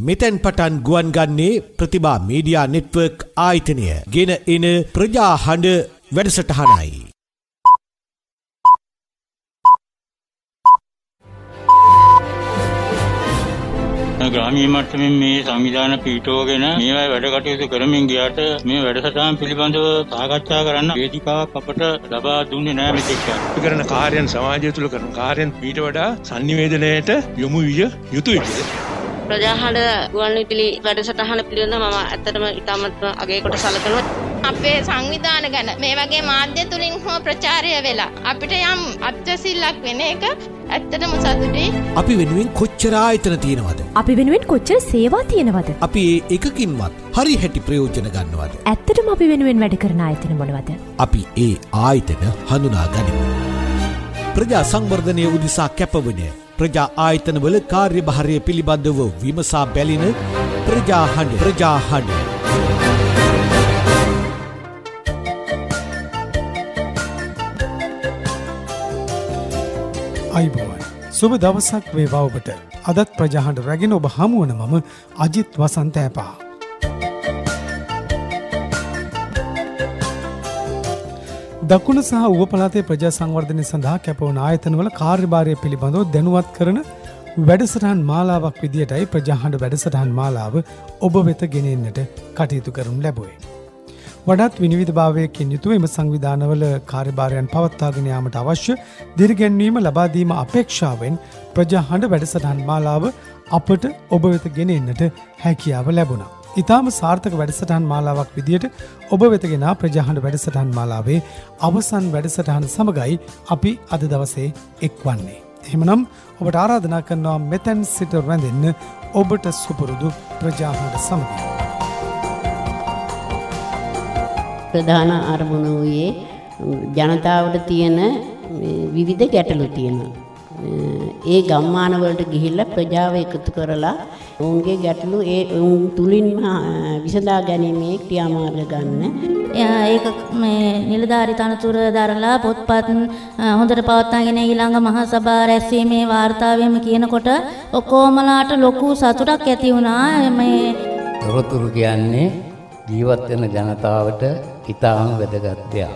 මෙතැන් පටන් ගුවන් ගන්නේ ප්‍රතිබා මීඩියා නෙට්වර්ක් ආයතනය ගෙන එන ප්‍රජා හඬ වැඩසටහනයි. ග්‍රාමීය මට්ටමින් මේ සංවිධාන පීඨෝගෙන මේවා වැඩ කටයුතු කරමින් ගියාට මේ වැඩසටහන් පිළිබඳව සාකච්ඡා කරන්න වේදිකාවක් අපට ලබා දුන්නේ නැහැ මෙතෙක්. කරන කාර්යයන් සමාජය තුළ කරන කාර්යයන් ඊට වඩා sannivedanayට යොමු විය යුතුයි. ප්‍රජාහඬ ගුවන්විදුලි වැඩසටහන පිළිබඳව මම ඇත්තටම ඉතාමත් අගය කොට සලකනවා. අපේ සංවිධාන ගැන මේ වගේ මාධ්‍ය තුලින් හෝ ප්‍රචාරය වෙලා අපිට යම් අත්‍යසිල්ලක් වෙන එක ඇත්තටම සතුටුයි. අපි වෙනුවෙන් කොච්චර ආයතන තියෙනවද? අපි වෙනුවෙන් කොච්චර සේවා තියෙනවද? අපි ඒ එකකින්වත් හරි හැටි ප්‍රයෝජන ගන්නවද? ඇත්තටම අපි වෙනුවෙන් වැඩ කරන ආයතන මොනවද? අපි ඒ ආයතන හඳුනා ගනිමු. ප්‍රජා සංවර්ධනය උදෙසා කැපවන ප්‍රජා ආයතනවල කාර්යභාරය පිළිබඳව විමසා බැලින ප්‍රජාහඬ ප්‍රජාහඬ අයිබෝවන් සුබ දවසක් වේවා ඔබට. අදත් ප්‍රජාහන්ට රැගෙන ඔබ හමුවන මම අජිත් වසන්ත දකුණ සහ උපලාතේ ප්‍රජා සංවර්ධනය සඳහා කැපවන ආයතනවල කාර්යභාරය පිළිබඳව දැනුවත් කරන වැඩසටහන් මාලාවක් විදියටයි ප්‍රජාහන්ඩ වැඩසටහන් මාලාව ඔබ වෙත ගෙනෙන්නට කටයුතු කරනු ලැබුවේ. වඩත් විනිවිධ භාවයකින් යුතුව එම සංවිධානවල කාර්යභාරයන් පවත්තාගෙන යාමට අවශ්‍ය දිරිගැන්වීම ලබාදීම අපේක්ෂාවෙන් ප්‍රජාහඬ වැඩසටහන් මාලාව අපට ඔබ වෙත ගෙන එන්නට හැකියාව ලැබුණා. ඉතාම සාර්ථක වැඩසටහන් මාලාවක් විදියට ඔබ වෙතගෙන ප්‍රජාහඬ වැඩසටහන් මාලාවේ අවසන් වැඩසටහන සමගයි අපි අද දවසේ එක්වන්නේ. එහෙමනම් ඔබට ආරාධනා කරනවා මෙතැන් සිට රැඳෙන්න ඔබට සුපුරුදු ප්‍රජාහඬ සමගී. ප්‍රධාන අරමුණ වූයේ ජනතාවට තියෙන විවිධ ගැටලු තියෙනවා. ඒ ගම්මානවලට ගිහිල්ලා ප්‍රජාව එකතු කරලා ඔවුන්ගේ ගැටලු ඒ ඔවුන් තුලින්ම විසඳා ගැනීමේ ක්‍රියාමාර්ග ගන්න. ඒක මේ නිලධාරි තනතුර දරලා පොත්පත් හොඳට පවත්වාගෙන ඊළඟ මහා සභා රැස්වීමේ වාර්තාවෙම කියනකොට ඔක්කොමලාට ලොකු සතුටක් ඇති වුණා මේ තොරතුරු කියන්නේ ජීවත් වෙන ජනතාවට ඉතාම වැදගත් දෙයක්.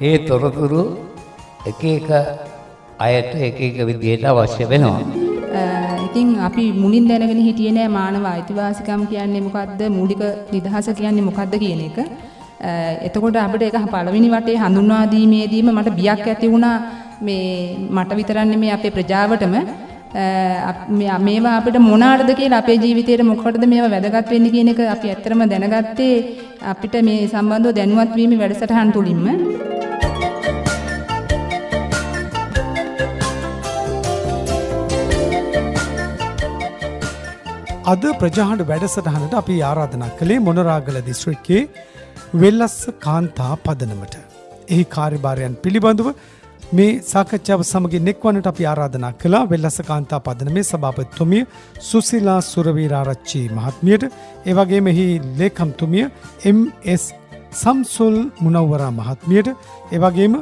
ඒ තොරතුරු එක එක අයට එක එක විදිහට අවශ්‍ය වෙනවා. ඉතින් අපි මුලින් දැනගෙන හිටියේ නෑ මානව අයිතිවාසිකම් කියන්නේ මොකද්ද? මූලික නිදහස කියන්නේ මොකද්ද කියන එක. එතකොට අපිට ඒක පළවෙනි වටේ හඳුන්වා දීමේදීම මට බියක් ඇති වුණා. මේ මට විතරක් නෙමෙයි අපේ ප්‍රජාවටම. මේවා අපිට මොනාටද කියලා අපේ ජීවිතේට මොකටද මේවා වැදගත් වෙන්නේ කියන එක අපි ඇත්තටම දැනගත්තේ. අපිට මේ සම්බන්ධව දැනුවත් වීම වැඩසටහන් තුලින්ම. අද ප්‍රජාහඬ වැඩසටහනට අපි ආරාධනා කළේ මොනරාගල දිස්ත්‍රික්කයේ වෙල්ලස්ස කාන්තා පදනමට. එහි කාර්යභාරයන් පිළිබඳව මේ සාකච්ඡාව සමගින් නෙක්වන්නට අපි ආරාධනා කළා වෙල්ලස කාන්තා පදනමේ සභාපතිතුමිය සුසිලා සුරවීරාරච්චි මහත්මියට ඒවගේ මෙහි ලේකම්තුමිය එම්.එස්. සම්සුල් මුණව්වරා මහත්මියට ඒවගේම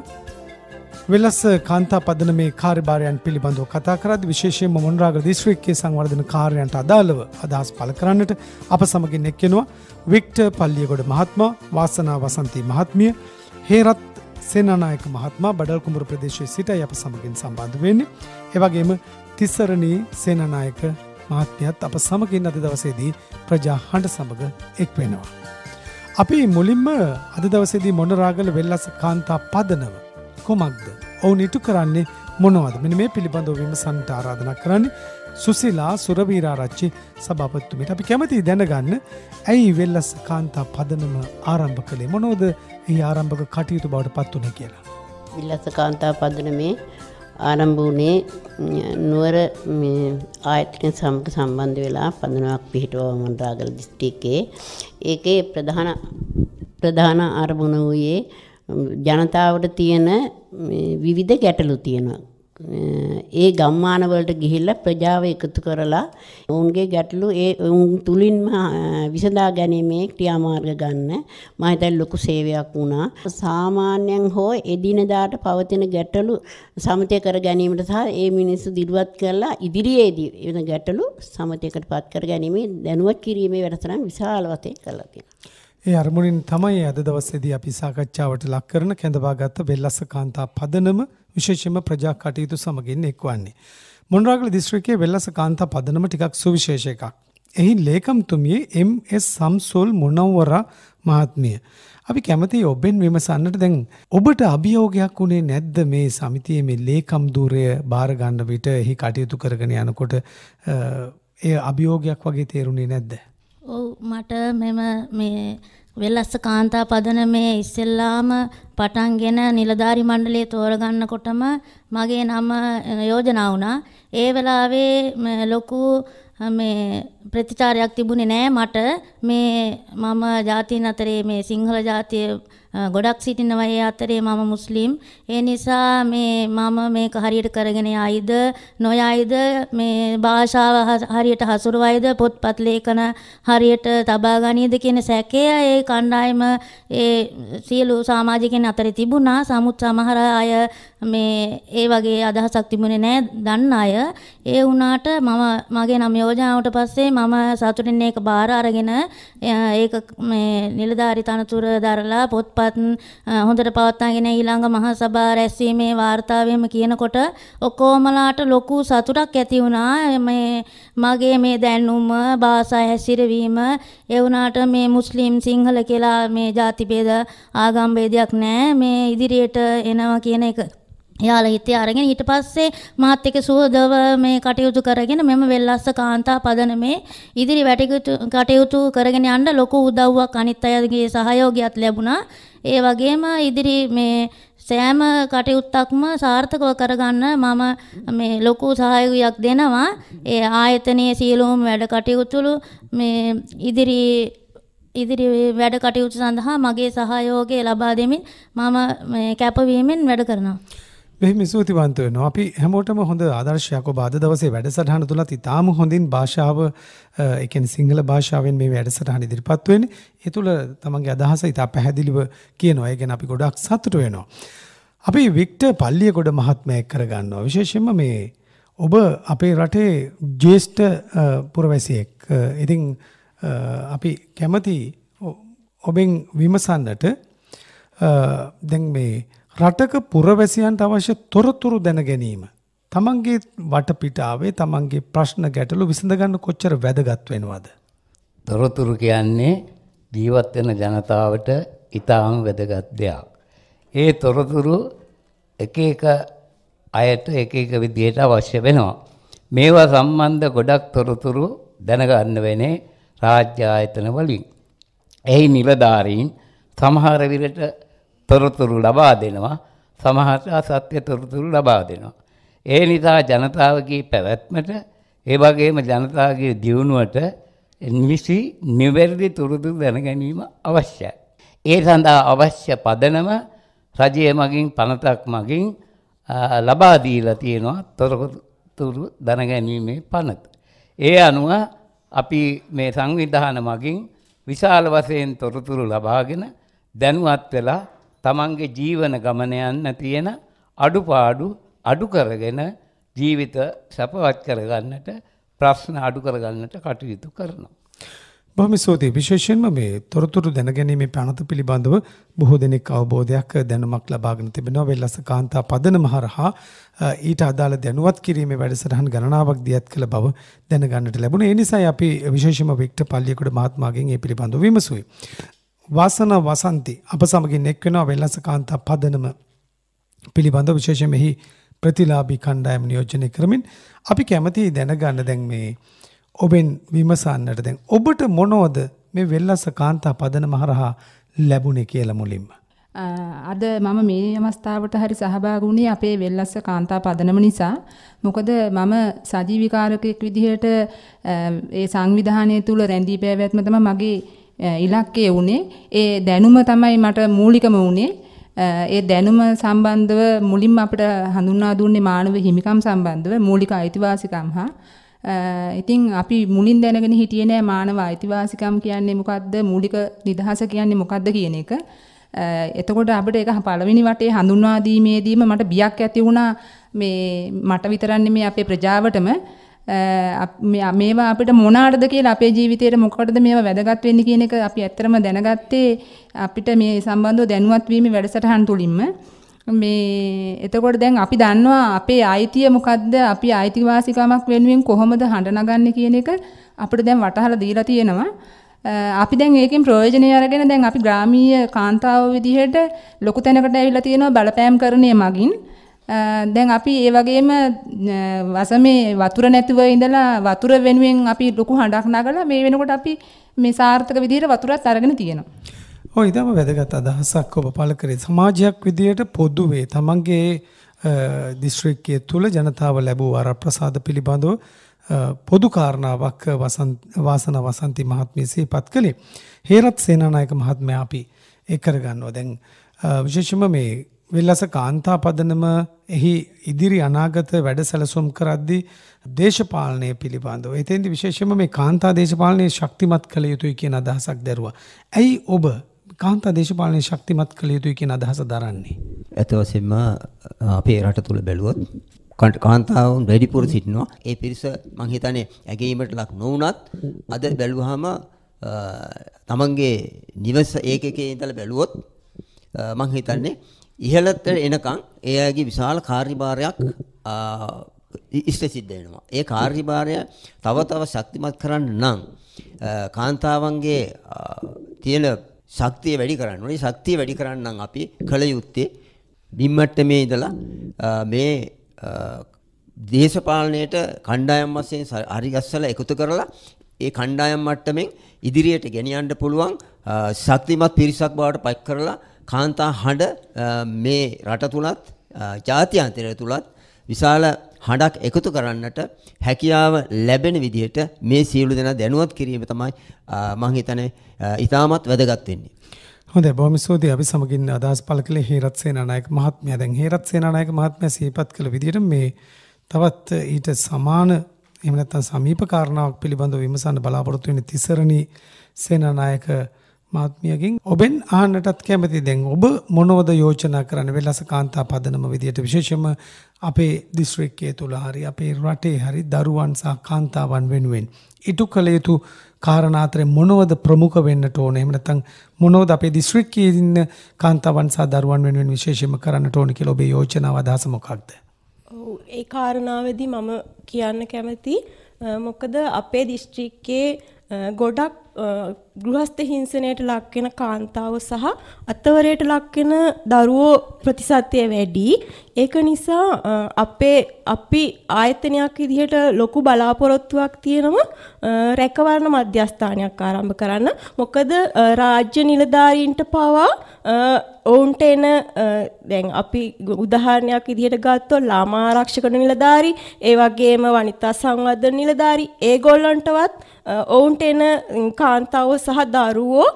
වෙලස් කාන්තා පදන මේ කාර්භාරයන් පිළිබඳව කතා කරද විශේෂය මොන්රාග දිස්ත්‍රික්කේ සංවර්ධන කාර්යන්ට අදාළව අදහස් පල කරන්නට අප සමගින් එක්කෙනවා වික්ට පල්ලියගොඩ මහත්මා වාසනා වසන්තී මහත්මිය හේරත් සේනානායක මහත්මා බඩල් කුමරු ප්‍රදේශයේ සිට අප සමගින් සම්බන්ධ වෙන්නේ. එවගේම තිස්සරණී සේනනායක මහත්මයත් අප සමගින් අද දවසේදී ප්‍රජා හඬ සමඟ එක් වෙනවා. අපි මුලින්ම අද දවසේදී මොනරාගල වෙල්ලස කාන්තා පදනව කොමක්ද. ඔවුන් ඉටු කරන්නේ මොනවද? මෙන මේ පිළිබඳව විමසන්ට ආරාධනා කරන්නේ සුසිලා සුරවීරාරච්චි සභාපත්තුමිට අපි කැමති දැනගන්න. ඇයි වෙල්ලස් කාන්තා පදනම ආරම්භ කළේ? මොනෝද ඒ ආරම්භක කටයුතු බවට පත් වනේ කියලා. විල්ලස්ස කාන්තා පදනමේ ආරම්භ වනේ නුවර ආයතනය සමග සම්බන්ධ වෙලා පදනුවක් පිහිටුව මොන්රාගල දිස්ටිකේ ඒකේ ප්‍රධාන ප්‍රධාන අරමුණ වූයේ ජනතාවට තියෙන විවිධ ගැටලු තියෙනවා. ඒ ගම්මානවලට ගිහිල්ලා ප්‍රජාව එකතු කරලා ඔවුන්ගේ ගැටලු ඒ ඔවුන් තුලින්ම විසඳා ගැනීමේ ක්‍රියාමාර්ග ගන්න මම හිතන්නේ ලොකු සේවයක් වුණා. සාමාන්‍යයෙන් හෝ එදිනදාට පවතින ගැටලු සමතය කර ගැනීමට සහ ඒ මිනිස්සු දිරුවත් කරලා ඉදිරියේදී වෙන ගැටලු සමතයකට පත් කර ගැනීම දැනුවත් කිරීමේ වැඩසටහන් විශාල වශයෙන් කළා තියෙනවා. ඒ අරමුණින් තමයි අද දවසේදී අපි සාකච්ඡාවට ලක් කරන කැඳවාගත්ත වෙල්ලස්ස කාන්තා පදනම විශේෂයෙන්ම ප්‍රජා කටයුතු සමගින් එක්වන්නේ. මොනරාගල දිස්ත්‍රික්කයේ වෙල්ලස්ස කාන්තා පදනම ටිකක් සුවිශේෂ එකක්. එහි ලේකම්තුමිය එම්.එස්. සම්සෝල් මොනවර මහත්මිය. අපි කැමති ඔබෙන් විමසන්නට දැන් ඔබට අභියෝගයක් වුණේ නැද්ද මේ සමිතියේ මේ ලේකම් ධූරය බාර ගන්න විට එහි කටයුතු කරගෙන යනකොට ඒ අභියෝගයක් වගේ තේරුණේ නැද්ද? ඔව් මට මෙම මේ වෙලස්ස කාන්තා පදන මේ ඉස්සෙල්ලාම පටන්ගෙන නිලධාරි මණ්ඩලයේ තෝරගන්නකොටම මගේ නම යෝජනා වුණා. ඒ වෙලාවේ ලොකු මේ ප්‍රතිචාරයක් තිබුණේ නෑ මට. මේ මම ජාතීන් අතරේ මේ සිංහල ජාතිය ගොඩක් සිටිනවා ඒ අතරේ මම මුස්ලිම්. ඒ නිසා මේ මම මේක හරියට කරගෙන යයිද නොයයිද මේ භාෂාව හරියට හසුරුවයිද පොත්පත් ලේඛන හරියට තබා ගනීද කියන සැකය ඒ කණ්ඩායම ඒ සියලු සමාජිකයන් අතරේ තිබුණා. සමුත් සමහර අය මේ ඒ වගේ අදහසක් තිබුණේ නැහැ දන්න අය. ඒ වුණාට මම මගේ නම යෝජනාවට පස්සේ මම සතුටින් ඒක බාර අරගෙන ඒක මේ නිලධාරි තනතුර දරලා පොත්පත් හොඳට පවත්වාගෙන ඊළඟ මහා සභා රැස්වීමේ වාර්තාවෙම කියනකොට ඔක්කොමලාට ලොකු සතුටක් ඇති වුණා. මේ මගේ මේ දැනුම භාෂා හැසිරවීම ඒ වුණාට මේ මුස්ලිම් සිංහල කියලා මේ ಜಾති බේද ආගම් බේදයක් නැහැ මේ ඉදිරියට එනවා කියන එක. එයාලා හිතේ අරගෙන ඊට පස්සේ මාත් එක්ක සුවදව මේ කටයුතු කරගෙන මෙම වෙල්ලස්ස කාන්තා පදනමේ ඉදිරි වැටකටු කටයුතු කරගෙන යන්න ලොකු උදව්වක් අනිත් අයගේ සහයෝගයක් ලැබුණා. ඒ වගේම ඉදිරි මේ සෑම කටයුත්තක්ම සාර්ථකව කරගන්න මම මේ ලොකු සහයෝගයක් දෙනවා. ඒ ආයතනයේ සියලුම වැඩ කටයුතුළු මේ ඉදිරි ඉදිරි වැඩ කටයුතු සඳහා මගේ සහයෝගය ලබා දෙමින් මම කැපවීමෙන් වැඩ කරනවා. මෙහෙම ස්තුතිවන්ත වෙනවා. අපි හැමෝටම හොඳ ආදර්ශයක් ඔබ අද දවසේ වැඩසටහන තුලත් ඉතාම හොඳින් භාෂාව ඒ කියන්නේ සිංහල භාෂාවෙන් මේ වැඩසටහන ඉදිරිපත් වෙන්නේ. ඒ තුල තමන්ගේ අදහස ඉතා පැහැදිලිව කියනවා. ඒ කියන්නේ අපි ගොඩක් සතුටු වෙනවා. අපි වික්ටර් පල්ලියගොඩ මහත්මයා එක් කරගන්නවා. විශේෂයෙන්ම මේ ඔබ අපේ රටේ ජ්‍යෙෂ්ඨ පුරවැසියෙක්. ඉතින් අපි කැමති ඔබෙන් විමසන්නට දැන් මේ රටක පුරවැසියන්ට අවශ්‍ය තොරතුරු දැන ගැනීම. තමන්ගේ වටපිටාවේ තමන්ගේ ප්‍රශ්න ගැටලු විසඳගන්න කොච්චර වැදගත් වෙනවද. තොරතුරු කියන්නේ ජීවත් වෙන ජනතාවට ඉතාම වැදගත් දෙයක්. ඒ තොරතුරු එක එක අයට එක එක විදිහට අවශ්‍ය වෙනවා. මේවා සම්බන්ධ ගොඩක් තොරතුරු දැනගන්න වෙන්නේ රාජ්‍ය ආයතන වලින්. එහි නිලධාරීන් සමහර විට තොරතුරු ලබා දෙනවා සමහරට අසත්‍ය තොරතුරු ලබා දෙනවා. ඒ නිසා ජනතාවගේ පැවැත්මට ඒ වගේම ජනතාවගේ දියුණුවට නිසි නිවැරදි තොරතුරු දැන ගැනීම අවශ්‍යයි. ඒ සඳහා අවශ්‍ය පදනම රජය මගින් පනතක් මගින් ලබා දීලා තියෙනවා තොරතුරු දැනගැනීමේ පනත. ඒ අනුව අපි මේ සංවිධාන මගින් විශාල වශයෙන් තොරතුරු ලබාගෙන දැනුවත් වෙලා තමන්ගේ ජීවන ගමන යන්න තියෙන අඩුපාඩු අඩු කරගෙන ජීවිත සැපවත් කරගන්නට ප්‍රශ්න අඩු කරගන්නට කටයුතු කරනවා. බොහොම ස්තුතියි විශේෂයෙන්ම මේ තොරතුරු දැනගැනීමේ පනත පිළිබඳව බොහෝ දෙනෙක් අවබෝධයක් දැනුමක් ලබාගෙන තිබෙනවා වෙල්ලස කාන්තා පදනම හරහා ඊට අදාළ දැනුවත් කිරීමේ වැඩසටහන් ගණනාවක් දියත් කළ බව දැනගන්නට ලැබුණා. ඒ නිසායි අපි විශේෂයෙන්ම වික්ටර් පල්ලියකොඩ මහත්මයාගෙන් මේ පිළිබඳව විමසුවේ. වාසන වසන්ති. අප සමගින් එක් වෙනවා වෙල්ලස කාන්තා පදනම. පිළිබඳ විශේෂයෙන් මෙහි ප්‍රතිලාභී කණ්ඩායම නියෝජනය කරමින් අපි කැමති දැනගන්න දැන් මේ ඔබෙන් විමසන්නට දැන් ඔබට මොනවද මේ වෙල්ලස කාන්තා පදනම හරහා ලැබුණේ කියලා මුලින්ම? අද මම මේ අවස්ථාවට හරි සහභාගී වුණේ අපේ වෙල්ලස්ස කාන්තා පදනම නිසා. මොකද මම සජීවිකාරකෙක් විදිහට ඒ සංවිධානය තුල රැඳී පැවැත්ම තමයි මගේ ඉලක්කය වුණේ. ඒ දැනුම තමයි මට මූලිකම වුණේ. ඒ දැනුම සම්බන්ධව මුලින්ම අපිට හඳුන්වා දුන්නේ මානව හිමිකම් සම්බන්ධව මූලික අයිතිවාසිකම් හා. ඉතින් අපි මුලින් දැනගෙන හිටියේ නෑ මානව අයිතිවාසිකම් කියන්නේ මොකක්ද මූලික නිදහස කියන්නේ මොකක්ද කියන එක. එතකොට අපිට ඒක පළවෙනි වටේ හඳුන්වා දීමේදීම මට බියක් ඇති වුණා. මේ මට විතරක් නෙමෙයි අපේ ප්‍රජාවටම. මේවා අපිට මොනාටද කියලා අපේ ජීවිතේට මොකටද මේවා වැදගත් වෙන්නේ කියන එක අපි ඇත්තටම දැනගත්තේ අපිට මේ සම්බන්ධව දැනුවත් වීමේ වැඩසටහන් තුලින්ම. මේ එතකොට දැන් අපි දන්නවා අපේ අයිතිය මොකද්ද? අපි අයිතිවාසිකමක් වෙනුවෙන් කොහොමද හඬ නගන්නේ කියන එක අපිට දැන් වටහලා දීලා තියෙනවා. අපි දැන් ඒකෙන් ප්‍රයෝජනය අරගෙන දැන් අපි ග්‍රාමීය කාන්තාව විදිහට ලොකු තැනකට ඇවිල්ලා තියෙනවා බලපෑම් කරණය මගින්. දැන් අපි ඒ වගේම වසමේ වතුර නැතුව ඉඳලා වතුර වෙනුවෙන් අපි ලොකු හඬක් නගලා මේ වෙනකොට අපි මේ සාර්ථක විදිහට වතුරත් අරගෙන තියෙනවා. ඔය ඉතම වැදගත් අදහසක් ඔබ පළ කරේ සමාජයක් විදියට පොදුවේ තමන්ගේ දිස්ත්‍රික්කයේ තුල ජනතාව ලැබූ වරප්‍රසාද පිළිබඳව පොදු කාරණාවක් වාසන වසන්ති මහත්මිය සිහිපත් කළේ. හේරත් සේනානායක මහත්මයා අපි ඒ කරගන්නවා. දැන් විශේෂම මේ වෙල්ලස කාන්තා පදනම එහි ඉදිරි අනාගත වැඩ සැලසුම් කරද්දී දේශපාලනය පිළිබඳව. එතෙන්දි විශේෂම මේ කාන්තා දේශපාලනය ශක්තිමත් කළ යුතුයි කියන අදහසක් දැරුවා. ඇයි ඔබ කාන්තා දේශපාලනය ශක්තිමත් කළ යුතුයි කියන අදහස දරන්නේ? ඇත්ත වශයෙන්ම අපේ රට තුල බැලුවොත් කාන්තාවන් වැඩිපුර සිටිනවා. ඒ පිරිස මං හිතන්නේ ඇගීමට ලක් නොවුනත් අද බැලුවාම තමන්ගේ නිවස ඒකකේ ඉඳලා බැලුවොත් මං හිතන්නේ ඉහළට එනකන් ඒ අයගේ විශාල කාර්යභාරයක් ඉෂ්ට සිද්ධ වෙනවා. ඒ කාර්යභාරය තව තව ශක්තිමත් කරන්න නම් කාන්තාවන්ගේ තියෙන ශක්තිය වැඩි කරන්න ඕනේ. ශක්තිය වැඩි කරන්න නම් අපි කල යුත්තේ බිම්මට්ටමේ ඉඳලා මේ දේශපාලනයට කණ්ඩායම් වශයෙන් හරි ගස්සලා එකතු කරලා ඒ කණ්ඩායම් මට්ටමින් ඉදිරියට ගෙනියන්න පුළුවන් ශක්තිමත් පිරිසක් බවට පත් කරලා කාන්තා හඬ මේ රට තුලත් ජාත්‍යන්තරය තුලත් විශාල හඬක් එකතු කරන්නට හැකියාව ලැබෙන විදිහට මේ සියලු දෙනා දැනුවත් කිරීම තමයි මම හිතන්නේ ඉතාමත් වැදගත් වෙන්නේ. හොඳයි බොහොම ස්තුතියි අපි සමගින් අදහස් පළ කළේ හේරත් සේනානායක මහත්මයා. දැන් හේරත් සේනානායක මහත්මයා සිහිපත් කළ විදිහට මේ තවත් ඊට සමාන එහෙම නැත්නම් සමීප කාරණාවක් පිළිබඳව විමසන්න බලාපොරොත්තු වෙන තිසරණී සේනානායක මාත්මියකින් ඔබෙන් ආහන්නටත් කැමති. දැන් ඔබ මොනවද යෝජනා කරන්න? වෙලස කාන්තා පදනම විදියට විශේෂම අපේ දිස්ත්‍රික්කයේ තුළ හරි අපේ රටේ හරි දරුවන් සහ කාන්තාවන් වෙනුවෙන් ඉටු කළ යුතු කාරණාතරේ මොනවද ප්‍රමුඛ වෙන්නට ඕනේ? එහෙම නැත්නම් මොනවද අපේ දිස්ත්‍රික්කයේ ඉන්න කාන්තාවන් සහ දරුවන් වෙනුවෙන් විශේෂයෙන්ම කරන්නට ඕනේ කියලා ඔබේ යෝජනාව අදහස මොකක්ද? ඔව් ඒ කාරණාවේදී මම කියන්න කැමති මොකද අපේ දිස්ත්‍රික්කයේ ගොඩක් ගෘහස්ත හිංසනයට ලක්වෙන කාන්තාව සහ අත්තවරයට ලක්වෙන දරුවෝ ප්‍රතිශතය වැඩි. ඒක නිසා අපේ අපි ආයතනයක් විදිහට ලොකු බලාපොරොත්තුවක් තියෙනවා රැකවරණ මධ්‍යස්ථානයක් ආරම්භ කරන්න. මොකද රාජ්‍ය නිලධාරීන්ට පවා ඔවුන්ට එන දැන් අපි උදාහරණයක් විදිහට ගත්තොත් ලාමා ආරක්ෂක නිලධාරි, ඒ වගේම වනිතා සංවර්ධන නිලධාරි, ඒගොල්ලන්ටවත් ඔවුන්ට එන කාන්තාවෝ සහ දරුවෝ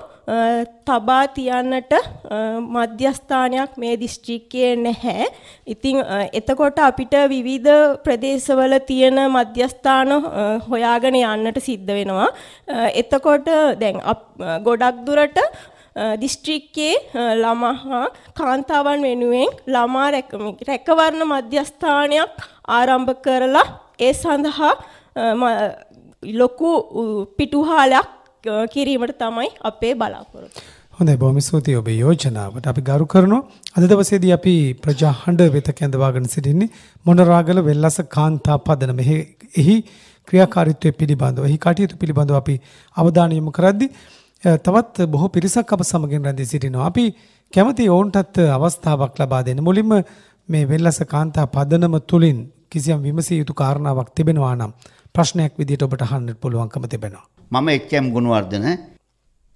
තබා තියන්නට මධ්‍යස්ථානයක් මේ දිස්ත්‍රික්කයේ නැහැ. ඉතින් එතකොට අපිට විවිධ ප්‍රදේශවල තියෙන මධ්‍යස්ථාන හොයාගෙන යන්නට සිද්ධ වෙනවා. එතකොට දැන් ගොඩක් දුරට දිස්ත්‍රික්කයේ ළමා කාන්තාවන් වෙනුවෙන් ළමා රැකවරණ මධ්‍යස්ථානයක් ආරම්භ කරලා ඒ සඳහා ලොකු පිටුහාලයක් කිරීමට තමයි අපේ බලාපොරොත්තු. හොඳයි බොහොම ස්තුතියි ඔබේ යෝජනාවට. අපි ගරු කරනවා. අද දවසේදී අපි ප්‍රජා හඬ වෙත කැඳවාගෙන සිටින්නේ මොනරාගල වෙල්ලස කාන්තා පදනම. එහි ක්‍රියාකාරීත්වය පිළිබඳව, එහි කටයුතු පිළිබඳව අපි අවධානය යොමු කරද්දී තවත් බොහෝ පිරිසක් අප සමගින් රැඳී සිටිනවා. අපි කැමති ඔවුන්ටත් අවස්ථාවක් ලබා දෙන්න. මුලින්ම මේ වෙල්ලස කාන්තා පදනම තුලින් කිසියම් විමසිය යුතු කාරණාවක් තිබෙනවා නම් ප්‍රශ්නයක් විදිහට ඔබට අහන්න පුළුවන්කම තිබෙනවා. මම එච්.එම්. ගුණවර්ධන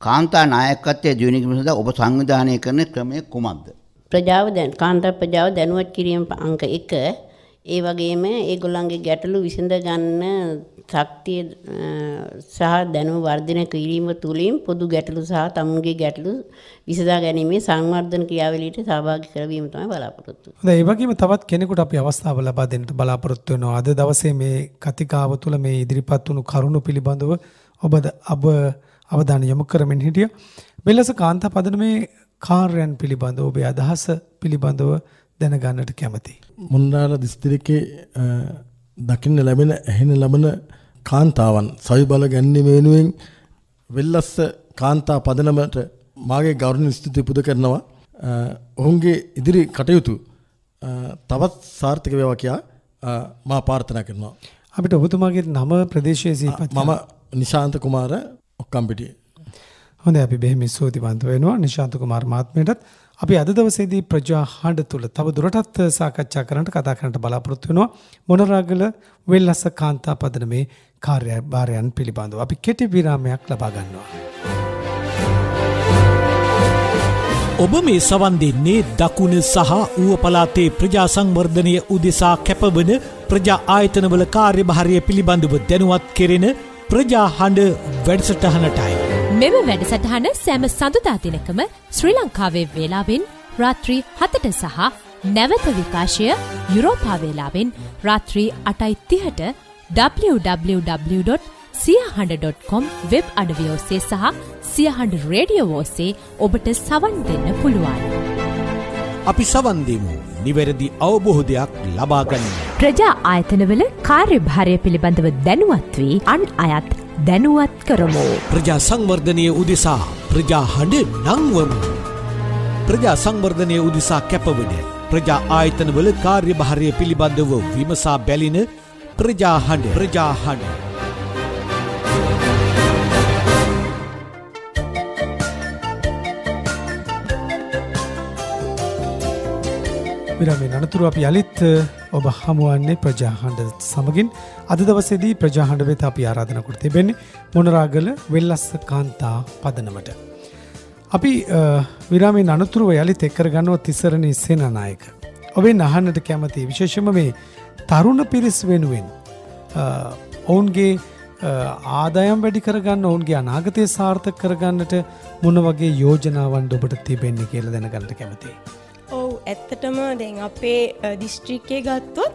කාන්තා නායකත්වයේ දියුණු කිරීම සඳහා ඔබ සංවිධානය කරන ක්‍රමය කුමක්ද? ප්‍රජාව දැන් කාන්තා ප්‍රජාව දැනුවත් කිරීම අංක 1 ඒ වගේම ඒගොල්ලන්ගේ ගැටලු විසඳ ගන්න ශක්තිය සහ දැනුම වර්ධනය කිරීම තුළින් පොදු ගැටලු සහ තමුන්ගේ ගැටලු විසඳා ගැනීමේ සංවර්ධන ක්‍රියාවලියට සහභාගී කරවීම තමයි බලාපොරොත්තු වෙන්නේ. හොඳයි ඒ වගේම තවත් කෙනෙකුට අපි අවස්ථාව ලබා දෙන්නට බලාපොරොත්තු වෙනවා. අද දවසේ මේ කතිකාව තුළ මේ ඉදිරිපත් වුණු කරුණු පිළිබඳව ඔබ ඔබ අවධානය යොමු කරමින් හිටියා. මෙලෙස කාන්තා පදනමේ කාර්යයන් පිළිබඳව ඔබේ අදහස පිළිබඳව දැනගන්නට කැමතියි. මුන්නාල දිස්ත්‍රික්කේ දකින්න ලැබෙන ඇහෙන ලබන කාන්තාවන් සවි බල ගැන්වීම වෙනුවෙන් වෙල්ලස්ස කාන්තා පදනමට මාගේ ගෞරවනීය ස්තුති පුද කරනවා. ඔවුන්ගේ ඉදිරි කටයුතු තවත් සාර්ථක වේවා කියා මා ප්‍රාර්ථනා කරනවා. අපිට ඔබතුමාගේ නම ප්‍රදේශයේ සිහිපත් මම නිශාන්ත කුමාර ඔක්කම්පිටියේ. හොඳයි අපි බෙහෙම ස්තුතිවන්ත වෙනවා නිශාන්ත කුමාර මහත්මයාටත් අපි අද දවසේදී ප්‍රජා හඬ තුල තව දුරටත් සාකච්ඡා කරන්නට කතා කරන්නට බලාපොරොත්තු වෙනවා මොනරාගල වෙල්ලස්ස කාන්තා පදනමේ කාර්යභාරයන් පිළිබඳව අපි කෙටි විරාමයක් ලබා ගන්නවා. ඔබ මේ සවන් දෙන්නේ දකුණ සහ ඌව පලාතේ ප්‍රජා සංවර්ධනය උදෙසා කැපවන ප්‍රජා ආයතනවල කාර්යභාරය පිළිබඳව දැනුවත් කෙරෙන ප්‍රජා හඬ වැඩසටහනටයි. මෙම වැඩසටහන සෑම සඳුදා දිනකම ශ්‍රී ලංකාවේ වේලාවෙන් රාත්‍රී හතට සහ නැවත විකාශය යුරෝපා වේලාවෙන් රාත්‍රී අටයි තිහට www.සියහඬ.කොම් වෙබ් අඩවිය ඔස්සේ සහ සියහඬ රේඩියෝ ඔස්සේ ඔබට සවන් දෙන්න පුළුවන්. අපි සවන්දීමු නිවැරදි අවබොහෝදයක් ලබාගන්න. ප්‍රජා ආයතනවල කාර්යභාරය පිළිබඳව දැනුවත් වී අන් අයත් දැනුවත් කරමු. ප්‍රජා සංවර්ධනය උදෙසා ප්‍රජා හඬ නංවමු. ප්‍රජා සංවර්ධනය උදෙසා කැපවන ප්‍රජා ආයතනවල කාර්යභාරය පිළිබඳව විමසා බැලින ප්‍රජාහඬ ප්‍රජාහඬ. විරමේ අනතුරු අපි යළිත් ඔබ හමුවන්නේ ප්‍රජාහඬ සමගින් අද දවසේදී ප්‍රජාහඬ වෙත අපි ආරාධනා කර තිබෙන්නේ මොනරාගල වෙල්ලස්ස කාන්තා පදනමට. අපි විරාමේ අනතුරුව යළිත් එක්කර ගන්නව තිසරණී සේනානායක. ඔබේ අහන්නට කැමති විශේෂම මේ තරුණ පිරිස් වෙනුවෙන් ඔවුන්ගේ ආදායම් වැඩි කරගන්න ඔවුන්ගේ අනාගතය සාර්ථක කරගන්නට මොන වගේ යෝජනාවන් ඔබට තිබෙන්නේ කියලා දැනගන්නට කැමතියි. ඔව් ඇත්තටම දැන් අපේ දිස්ත්‍රික්කය ගත්තොත්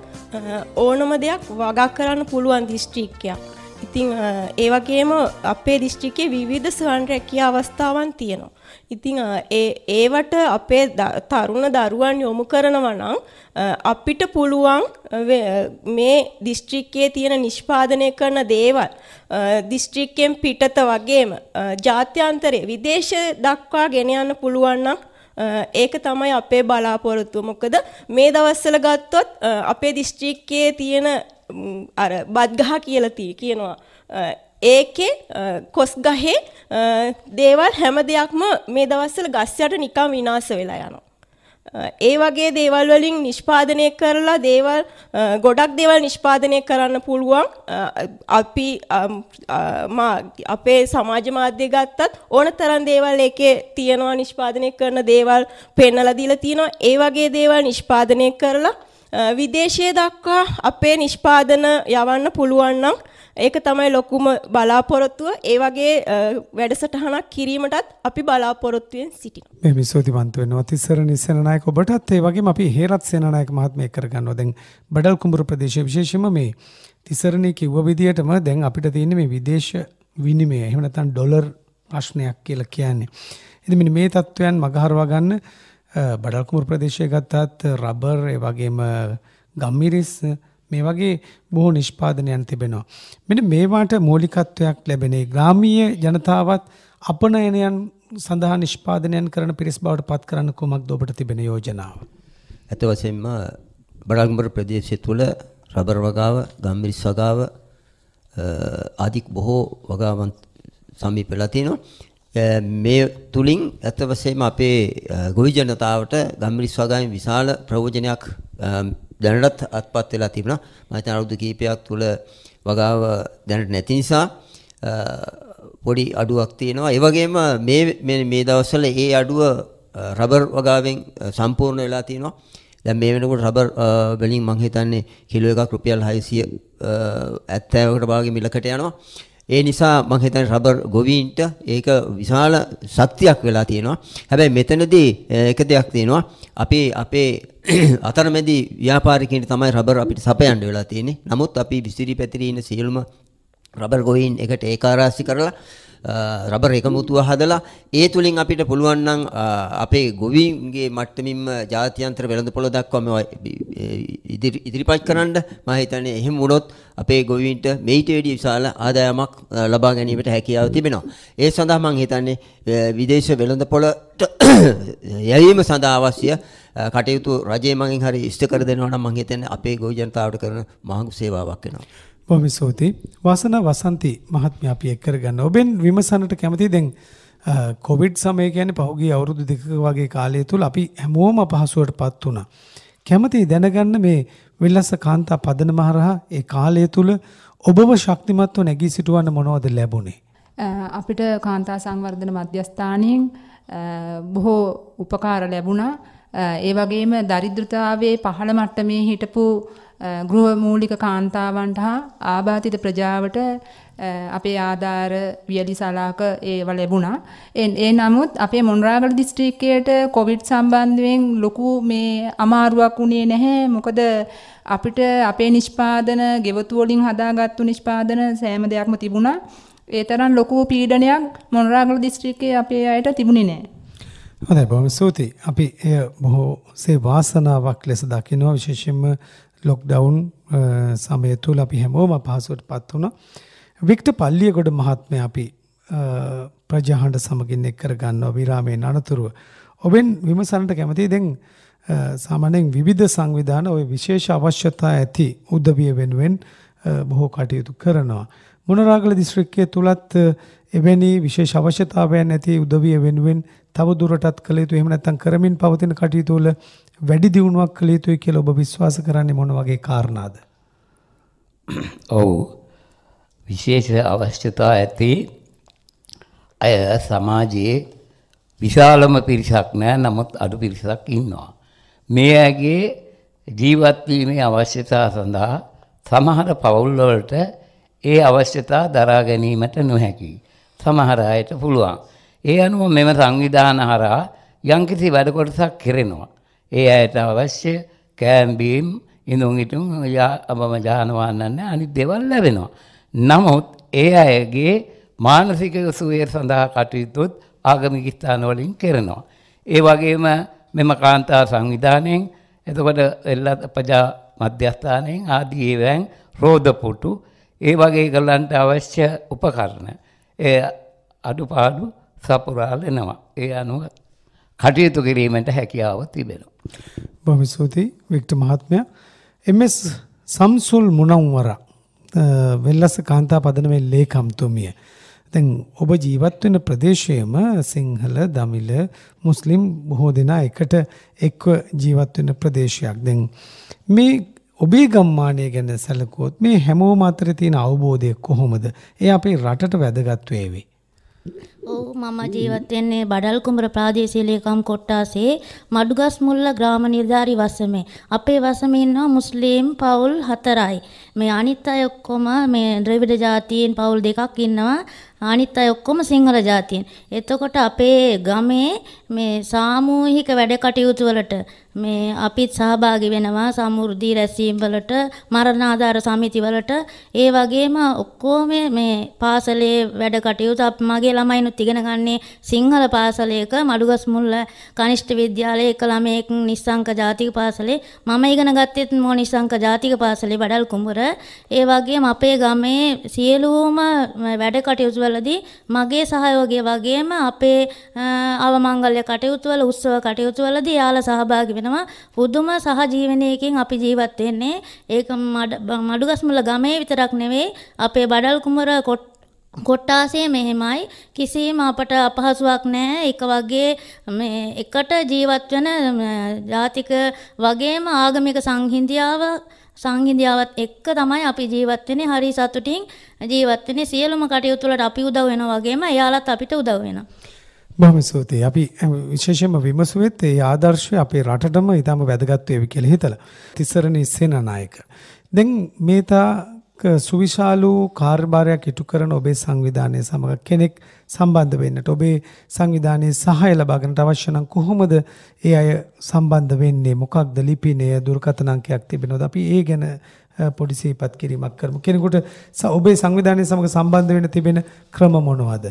ඕනම දෙයක් වගා කරන්න පුළුවන් දිස්ත්‍රික්කයක්. ඉතිං ඒ වගේම අපේ දිස්ත්‍රික්කේ විවිධ ස්වන් රැකිය අවස්ථාවන් තියෙනවා. ඉතිං ඒවට අපේ තරුණ දරුවන් යොමු කරනවනම් අපිට පුළුවන් මේ දිස්ත්‍රික්කයේ තියෙන නිෂ්පාදනය කරන දේවල් දිස්ත්‍රික්කෙන් පිටත වගේම ජාත්‍යන්තරය විදේශ දක්වා ගෙන යන්න පුළුවන්නම් ඒක තමයි අපේ බලාපොරොත්තුව මොකද මේ දවස්සල ගත්තොත් අපේ දිස්ත්‍රික්කයේ තියෙන අර බද්ගහ කියලතිී කියනවා ඒකේ කොස් ගහේ දේවල් හැම දෙයක්ම මේ දවස්සල ගස්යට නිකම් විනාස වෙලා යනවා. ඒ වගේ දේවල් වලින් නිෂ්පාදනය කරලා දේවල් ගොඩක් දේවල් නිෂ්පාදනය කරන්න පුළුවන්. අපි අපේ සමාජ මාධ්‍ය ගත්තත් ඕන තරම් දේවල් ඒකේ තියනවා නිෂ්පාදනය කරන දේවල් පෙන්නලා දීලා තියෙනවා. ඒ වගේ දේවල් නිෂ්පාදනය කරලා විදේශය දක්වා අපේ නිෂ්පාදන යවන්න පුළුවන් නම් ඒක තමයි ලොකුම බලාපොරොත්තුව ඒ වගේ වැඩසටහනක් කිරීමටත් අපි බලාපොරොත්තුවෙන් සිටිනවා. මේ විසෝතිවන්ත වෙනවා තිස්සරණ සේනානායක ඔබටත් ඒ වගේම අපි හේරත් සේනානායක මහත්මයෙක් කරගන්නවා. දැන් බඩල් කුඹුර ප්‍රදේශයේ විශේෂයෙන්ම මේ තිසරණේ කිව්ව විදිහටම දැන් අපිට තියෙන්නේ මේ විදේශ විනිමය එහෙම නැත්නම් ඩොලර් ප්‍රශ්නයක් කියලා කියන්නේ. ඉතින් මෙන්න මේ තත්වයන් මගහරවා ගන්න බඩල් කුඹුර ප්‍රදේශය ගත්තත් රබර් ඒ වගේම ගම්මිරිස් මේ වගේ බොහෝ නිෂ්පාදනයන් තිබෙනවා. මෙන්න මේවාට මූලිකත්වයක් ලැබෙනේ ග්‍රාමීය ජනතාවත් අපනයනයන් සඳහා නිෂ්පාදනයන් කරන පිරිස් බවට පත් කරන්න කුමක්ද ඔබට තිබෙන යෝජනාව. ඇත වශයෙන්ම බඩගම්බර ප්‍රදේශය තුළ රබර් වගාව, ගම්මිරිස් වගාව ආදී බොහෝ වගාවන් සමීප වෙලා තිනවා. මේ තුලින් ඇත්ත වශයෙන්ම අපේ ගොවි ජනතාවට ගම්මිරිස් වගාවෙන් විශාල ප්‍රයෝජනයක් දැනටත් අත්පත් වෙලා තිබුණා. මම හිතන අවුරුදු කිහිපයක් තුල වගාව දැනට නැති නිසා පොඩි අඩුවක් තියෙනවා. ඒ වගේම මේ මේ දවස්වල ඒ අඩුව රබර් වගාවෙන් සම්පූර්ණ වෙලා තිනවා. දැන් මේ වෙනකොට රබර් වලින් මං හිතන්නේ කිලෝ එකක් රුපියල් 670කට වගේ මිලකට යනවා. ඒ නිසා මම හිතන්නේ රබර් ගොවීන්ට ඒක විශාල ශක්තියක් වෙලා තියෙනවා. හැබැයි මෙතනදී එක දෙයක් තියෙනවා. අපි අපේ අතරමැදි ව්‍යාපාරිකයින්ට තමයි රබර් අපිට සපයන්න වෙලා තියෙන්නේ. නමුත් අපි විසිරි පැතිරී ඉන්න සියලුම රබර් ගොවීන් එකට ඒකාරාශි කරලා රබර් එකමුතුව හදලා ඒ තුලින් අපිට පුළුවන් නම් අපේ ගොවීන්ගේ මට්ටමින්ම ජාත්‍යන්තර වෙළඳපොළ දක්වාම ඉදිරිපත් කරන්න මම හිතන්නේ එහෙම වුණොත් අපේ ගොවීන්ට මේිට වැඩි විශාල ආදායමක් ලබා ගැනීමට හැකියාව තිබෙනවා. ඒ සඳහා මම හිතන්නේ විදේශ වෙළඳපොළට යැවීම සඳහා අවශ්‍ය කටයුතු රජය මගින් හරි ඉෂ්ට කර දෙනවා නම් මම හිතන්නේ අපේ ගොවි ජනතාවට කරන මහඟු සේවාවක් වෙනවා. බොහොම ස්තුතියි. වාසන වසන්ති මහත්මිය අපි එක් කරගන්න. ඔබෙන් විමසන්නට කැමතියි දැන් කොවිඩ් සමය කියන්නේ පහුගිය අවුරුදු දෙකක වගේ කාලය තුල අපි හැමෝම අපහසුවටපත් වුණා. කැමතියි දැනගන්න මේ විල්ලස්ස කාන්තා පදනම හරහා ඒ කාලය තුල ඔබව ශක්තිමත්ව නැගී සිටවන්න මොනවද ලැබුණේ? අපිට කාන්තා සංවර්ධන මධ්‍යස්ථානයෙන් බොහෝ උපකාර ලැබුණා. ඒ වගේම දරිද්‍රතාවයේ පහළ මට්ටමේ හිටපු ගෘහ මූලික කාන්තාවන්ට හා ආබාධිත ප්‍රජාවට අපේ ආධාර වියලි සලාක ඒව ලැබුණා. ඒ නමුත් අපේ මොණරාගල දිස්ත්‍රික්කයට කොවිඩ් සම්බන්ධයෙන් ලොකු මේ අමාරුවක් වුණේ නැහැ. මොකද අපිට අපේ නිෂ්පාදන ගෙවතු වලින් හදාගත්තු නිෂ්පාදන සෑම දෙයක්ම තිබුණා. ඒ තරම් ලොකු පීඩනයක් මොණරාගල දිස්ත්‍රික්කයේ අපේ අයට තිබුණේ නැහැ. හොඳයි බොහොම ස්තුතියි. අපි එය බොහෝ සේ වාසනාවක් ලෙස දකිනවා විශේෂයෙන්ම ලොක්ඩවුන් uh, සමය තුළ අපි හැමෝම පහසුවට පත් වුණා. වික්ට පල්ලියගොඩ මහත්මය අපි uh, ප්‍රජාහන්ට සමගින් එක් කර ගන්නවා විරාමයෙන් අනතුරුව. ඔබෙන් විමසන්නට කැමතියි දැන් uh, සාමාන්‍යයෙන් විවිධ සංවිධාන ওই විශේෂ අවශ්‍යතා ඇති උදවිය වෙනුවෙන් බොහෝ කටයුතු කරනවා. මොනරාගල දිස්ත්‍රික්කයේ තුලත් එවැනි විශේෂ අවශ්‍යතාවයන් ඇති උදවිය වෙනුවෙන් තව දුරටත් කළ යුතු එහෙම නැත්නම් කරමින් පවතින කටයුතු වල වැඩි දියුණුවක් කළ යුතුයි කියලා ඔබ විශ්වාස කරන්නේ මොන වගේ කාරණාද? ඔව්. විශේෂ අවශ්‍යතා ඇති අය සමාජයේ විශාලම පිරිසක් නෑ නමුත් අඩු පිරිසක් ඉන්නවා. මේ ඇගේ ජීවත් වීමේ අවශ්‍යතා සඳහා සමහර පවුල් වලට ඒ අවශ්‍යතා දරා ගැනීමට නොහැකි. සමහර අයට පුළුවන්. ඒ අනුව මෙම සංවිධාන හරහා යම්කිසි වැඩ කොටසක් කෙරෙනවා. ඒ අයට අවශ්‍ය කෑම්බීම් ඉඳුන් ඉටුම් අබම ජානවාන්නන්න අනිත් දෙවල් ලැබෙනවා. නමුත් ඒ අයගේ මානසික සුවය සඳහා කටයුතුත් ආගමික ස්ථානවලින් කරනවා. ඒ වගේම මෙම කාන්තා සංවිධානයෙන් එතකොට එල්ලත් පජා මධ්‍යස්ථානයෙන් ආදී ඒවැන් රෝධපුටු ඒ වගේ කල්ලන්ට අවශ්‍ය උපකරණ ඒ අඩුපාඩු සපුරාලෙනවා. ඒ අනුව කටයුතු කිරීමට හැකියාව තිබෙනවා. බොහොම ස්තුතියි වික්ටර් මහත්මයා. එම්.එස්. සම්සුල් මුණවර වෙල්ලස කාන්තා පදනමේ ලේකම්තුමිය. දැන් ඔබ ජීවත් වෙන ප්‍රදේශයේම සිංහල, දමිළ, මුස්ලිම් බොහෝ දෙනා එකට එක්ව ජීවත් වෙන ප්‍රදේශයක්. දැන් මේ ඔබේ ගම්මානය ගැන සැලකුවොත් මේ හැමෝම අතර තියෙන අවබෝධය කොහොමද? ඒ අපේ රටට වැදගත් වේවි. ඔව් මම ජීවත් වෙන්නේ බඩල් කුඹර ප්‍රාදේශීය ලේකම් කොට්ටාසේ මඩුගස්මුල්ල ග්‍රාම නිලධාරි වසමේ. අපේ වසමේ ඉන්නවා මුස්ලිම් පවුල් හතරයි. මේ අනිත් අය ඔක්කොම මේ ද්‍රවිඩ ජාතීන් පවුල් දෙකක් ඉන්නවා. අනිත් අය ඔක්කොම සිංහල ජාතියෙන්. එතකොට අපේ ගමේ මේ සාමූහික වැඩ කටයුතු වලට මේ අපිත් සහභාගී වෙනවා සමෘද්ධි රැස්වීම් වලට මරණාධාර සමිති වලට. ඒ වගේම ඔක්කොම මේ පාසලේ වැඩ කටයුතු අප මගේ ළමයිනුත් ඉගෙන ගන්නේ සිංහල පාසලයක මඩුගස් මුල්ල කනිෂ්ඨ විද්‍යාලයේ එක ළමයෙක් නිස්සංක ජාතික පාසලේ. මම ඉගෙන ගත්තෙත් මෝ නිස්සංක ජාතික පාසලේ බඩල් කුඹුර. ඒ වගේම අපේ ගමේ සියලුම වැඩ කටයුතු වලදී මගේ සහයෝගය වගේම අපේ අවමංගල්‍ය කටයුතු වල උත්සව කටයුතු වලදී යාළ සහභාගී වෙනවා. පුදුම සහජීවනයකින් අපි ජීවත් වෙන්නේ. ඒක මඩුගස්මුල ගමේ විතරක් නෙවෙයි. අපේ බඩල් කුමර කොට්ටාසේ මෙහෙමයි. කිසිම අපට අපහසුාවක් නැහැ. එක වගේ මේ එකට ජීවත් වෙන ජාතික වගේම ආගමික සංහිඳියාව සංහිඳියාවත් එක්ක තමයි අපි ජීවත් වෙන්නේ හරි සතුටින් ජීවත් වෙන්නේ සියලුම කටයුතු වලට අපි උදව් වෙනවා වගේම එයාලත් අපිට උදව් වෙනවා. බොහොම ස්තුතියි. අපි විශේෂයෙන්ම විමසුවෙත් ඒ ආදර්ශය අපේ රටටම ඊටම වැදගත් වේවි කියලා හිතලා. තිසරණ ඉස්සේනානායක. දැන් මේ තාක සුවිශාලු කාර්යභාරයක් ඉටු කරන ඔබේ සංවිධානය සමග කෙනෙක් සම්බන්ධ වෙන්නට ඔබේ සංවිධානයේ සහාය ලබා ගන්නට අවශ්‍ය නම් කොහොමද ඒ අය සම්බන්ධ වෙන්නේ? මොකක්ද ලිපිනය දුරකථන අංකයක් තිබෙනවද? අපි ඒ ගැන පොඩි සිහිපත් කිරීමක් කරමු. කෙනෙකුට ඔබේ සංවිධානය සමග සම්බන්ධ වෙන්න තිබෙන ක්‍රම මොනවද?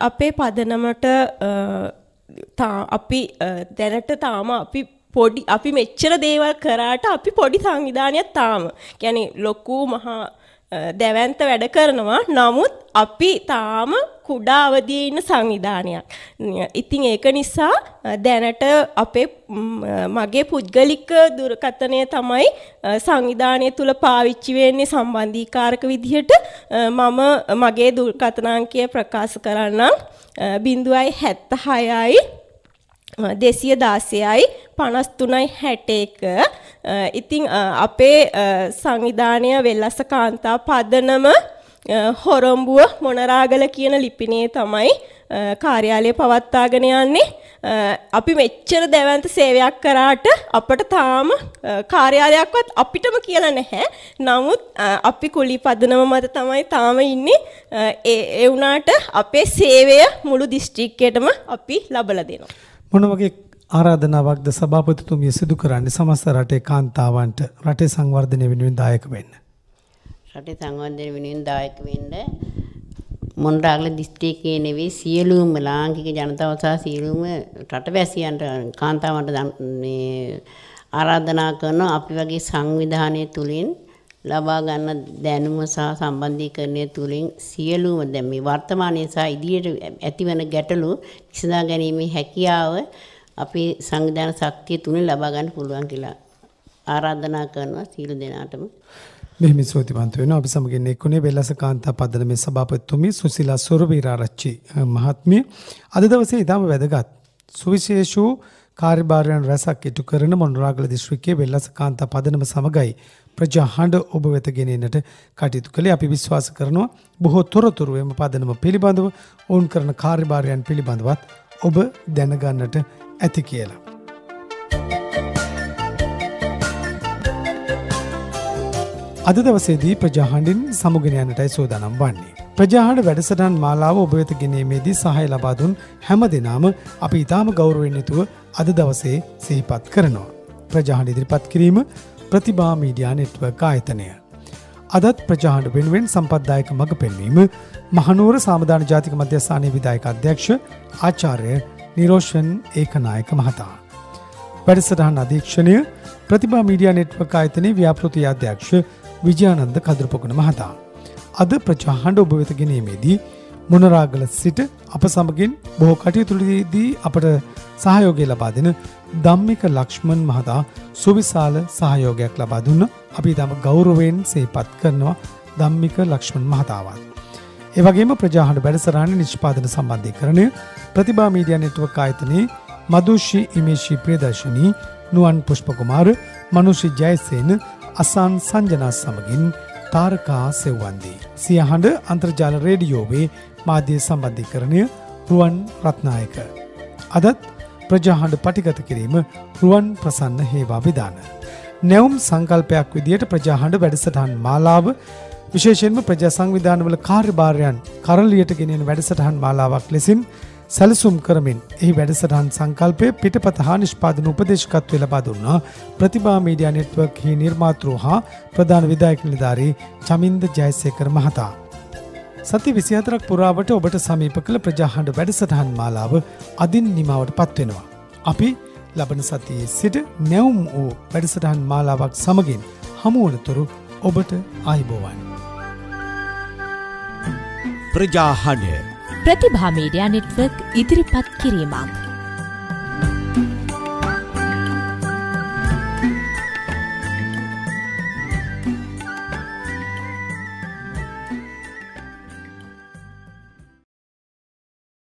අපේ පදනමට අපි දැනට තාම අපි පොඩි අපි මෙච්චර දේවල් කරාට අපි පොඩි සංවිධානයක් තාම. කියන්නේ ලොකු මහා දැවැන්ත වැඩ කරනවා. නමුත් අපි තාම කුඩා අවදියේ ඉන්න සංවිධානයක්. ඉතින් ඒක නිසා දැනට අපේ මගේ පුද්ගලික දුරකථනය තමයි සංවිධානය තුල පාවිච්චි වෙන්නේ සම්බන්ධීකාරක විදිහට මම මගේ දුරකථනාංකය ප්‍රකාශ කරන්නම් 076යි දෙසිය දාසයයි පනස්තුනයි හැට එක ඉතිං අපේ සංවිධානය වෙල්ලස කාන්තා පදනම හොරොම්බුව මොනරාගල කියන ලිපිනේ තමයි කාර්යාලය පවත්වාගෙන යන්නේ අපි මෙච්චර දැවන්ත සේවයක් කරාට අපට තාම කාර්යාලයක්වත් අපිටම කියලා නැහැ. නමුත් අපි කුලි පදනම මත තමයි තාම ඉන්නේ. ඒ වුණාට අපේ සේවය මුළු දිස්ත්‍රික්කයටම අපි ලබලා දෙනවා. මොන වගේ ආරාධනාවක්ද සභාපතිතුමිය සිදු කරන්නේ? සමස්ත රටේ කාන්තාවන්ට රටේ සංවර්ධනය වෙනුවෙන් දායක වෙන්න? රටේ සංවර්ධනය වෙනුවෙන් දායක වෙන්න. මොණරාගල දිස්ත්‍රික්කයේ නෙවෙයි සියලුම ලාංකික ජනතාව සහ සියලුම රටවැසියන්ට කාන්තාවන්ට මේ ආරාධනා කරන අපි වගේ සංවිධානය තුලින් ලබා ගන්න දැනුම සහ සම්බන්ධීකරණය තුලින් සියලුම දැන් මේ වර්තමානයේ සහ ඉදිරියට ඇතිවන ගැටලු විසඳා ගැනීමේ හැකියාව අපේ සංවිධාන ශක්තිය තුලින් ලබා ගන්න පුළුවන් කියලා ආරාධනා කරනවා සියලු දෙනාටම. මෙහිම සෝතිවන්ත වෙනවා. අපි සමගින් එක්ුණේ වෙලස කාන්තා පදනමේ සභාපතිතුමි සුසිලා සොරවීරාරච්චි මහත්මිය. අද දවසේ ඉතාම වැදගත්. සුවිශේෂ වූ කාර්යභාරයන් රැසක් ඉටු කරන මොනරාගල දිස්ත්‍රික්කයේ වෙල්ලස කාන්තා පදනම සමගයි ප්‍රජා හඬ ඔබ වෙත ගෙනෙන්නට කටයුතු කළේ අපි විශ්වාස කරනවා බොහෝ තොරතුරු එම පදනම පිළිබඳව ඔවුන් කරන කාර්යභාරයන් පිළිබඳවත් ඔබ දැනගන්නට ඇති කියලා. අද දවසේදී ප්‍රජාහඬින් සමුගෙන යන්නටයි සූදානම් වන්නේ. ප්‍රජාහඬ වැඩසටහන් මාලාව ඔබ වෙත ගෙනීමේදී සහාය ලබා දුන් හැම දෙනාම අපි ඊටාම ගෞරවයෙන් යුතුව අද දවසේ සිහිපත් කරනවා. ප්‍රජාහඬ ඉදිරිපත් කිරීම ප්‍රතිභා මීඩියා නෙට්වර්ක් ආයතනය. අදත් ප්‍රජාහඬ වෙනුවෙන් සම්පත්දායක මඟ පෙන්වීම මහනුවර සාමධාන ජාතික මධ්‍යස්ථානයේ විදායක අධ්‍යක්ෂ ආචාර්ය නිරෝෂන් ඒකනායක මහතා. වැඩසටහන් අධීක්ෂණය ප්‍රතිභා මීඩියා නෙට්වර්ක් ආයතනයේ ව්‍යාපෘති අධ්‍යක්ෂ විජයානන්ද කදුරුපොකුණ මහතා. අද ප්‍රචාහඬ ඔබ වෙත ගෙනීමේදී මොනරාගල සිට අප සමගින් බොහෝ කටයුතුලදී අපට සහයෝගය ලබා දෙන ධම්මික ලක්ෂ්මන් මහතා සුවිශාල සහයෝගයක් ලබා දුන්න අපි තම ගෞරවයෙන් සේපත් කරනවා ධම්මික ලක්ෂ්මන් මහතාවත්. ඒවගේම ප්‍රජාහට වැඩසරාණ නිෂ්පාදන සම්බන්ධය කරනය ප්‍රතිබා මීඩිය නෙට්වක් ආයතනයේ මදුෂී ඉමේශී ප්‍රදර්ශනී නුවන් පුෂ්පකුමාර මනුෂි ජයසේන අසාන් සංජනා සමගින් තාරකා සෙව්වන්දී. සියහඬ අන්තර්ජාල රේඩියෝවේ මාධ්‍ය සම්බන්ධීකරණය රුවන් රත්නායක. අදත් ප්‍රජාහඬ පටිගත කිරීම රුවන් ප්‍රසන්න හේවා විධාන. නැවුම් සංකල්පයක් විදියට ප්‍රජාහඬ වැඩසටහන් මාලාව විශේෂයෙන්ම ප්‍රජා සංවිධානවල කාර්යභාරයන් කරලියට ගෙනෙන වැඩසටහන් මාලාවක් ලෙසින් සැලසුම් කරමින් එහි වැඩසටහන් සංකල්පය පිටපත හා නිෂ්පාදන උපදේශකත්වය ලබා දුන්නා ප්‍රතිභා මීඩියා නෙට්වර්ක් හි නිර්මාතෘ හා ප්‍රධාන විදායක නිලධාරී චමින්ද ජයසේකර මහතා. සති විසිහතරක් පුරාවට ඔබට සමීප කළ ප්‍රජාහන්ඩ වැඩසටහන් මාලාව අදින් නිමාවට පත්වෙනවා. අපි ලබන සතියේ සිට නැවුම් වූ වැඩසටහන් මාලාවක් සමගින් හමුවනතුරු ඔබට අයිබෝවන්. ප්‍රජාහඬ ප්‍රතිභාමීඩයා නෙට්වර්ක් ඉදිරිපත් කිරීමක්.